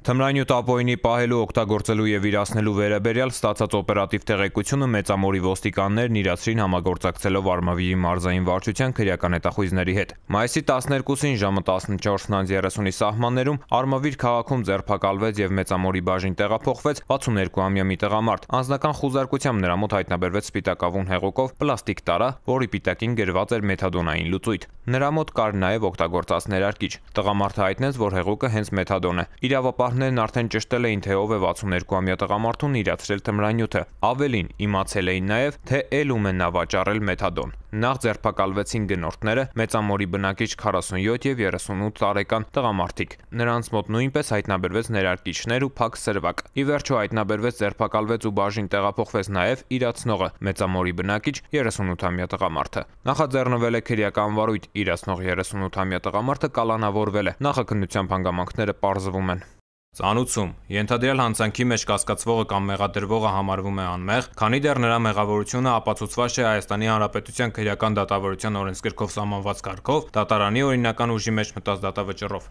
Թմրանյութ ապօրինի պահելու, օգտագործելու եւ իրացնելու վերաբերյալ ստացած օպերատիվ տեղեկությունը Մեծամորի ոստիկաններն իրացրին համագործակցելով Արմավիրի մարզային վարչության քրեական հետախույզների հետ։ Մայիսի 12-ին ժամը 14:30-ի սահմաններում Արմավիր քաղաքում ձերբակալվեց եւ Մեծամորի բաժին տեղափոխվեց 62-ամյա մի տղամարդ։ Անձնական խուզարկությամբ նրա մոտ հայտնաբերվեց սպիտակավուն հեղուկով պլաստիկ տարա, որի պիտակին գրված էր մեթադոնային լուծույթ։ Նրա մոտ կար նաեւ օգտագործած ներարկիչ։ Տղամարդը հայտնեց, որ հեղուկը հենց մեթադոն է։ Իրավապահներն արդեն ճշտել էին, թե ով է 62-ամյա տղամարդուն իրացրել թմրանյութը։ Ավելին, իմացել էին նաեւ, թե ել ում է նա վաճառել մեթադոն։ Նախ ձերբակալվեցին գնորդները՝ Մեծամորի բնակիչ 47 եւ 38 տարեկան տղամարդիկ։ Նրանց մոտ նույնպես հայտնաբերվեց ներարկիչներ ու փակ սրվակ։ Ի վերջո հայտնաբերվեց, ձերբակալվեց ու բաժին տեղափոխվեց նաեւ իրացնողը՝ Մեծամորի բնակիչ 38-ամյա տղամարդը։ Նախաձեռնվել է քրեական վարույթ, իրացնող 38-ամյա տղամարդը կալանավորվել է։ Նախաքննությամբ հանգամանքները պարզվում են։ Ծանուցում. Ենթադրյալ հանցանքի մեջ կասկածվողը կամ մեղադրվողը համարվում է անմեղ, քանի դեռ նրա մեղավորությունը ապացուցված չէ Հայաստանի Հանրապետության քրեական դատավարության օրենսգրքով սահմանված կարգով, դատարանի օրինական ուժի մեջ մտած դատավճռով։